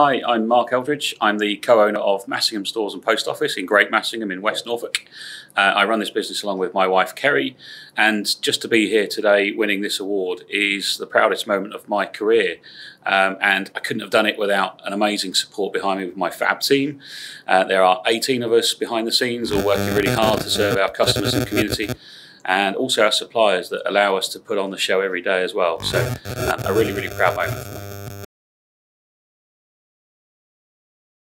Hi, I'm Mark Eldridge. I'm the co-owner of Massingham Stores and Post Office in Great Massingham in West Norfolk. Uh, I run this business along with my wife Kerry, and just to be here today winning this award is the proudest moment of my career. Um, and I couldn't have done it without an amazing support behind me with my fab team. Uh, there are 18 of us behind the scenes, all working really hard to serve our customers and community and also our suppliers that allow us to put on the show every day as well. So, um, a really, really proud moment.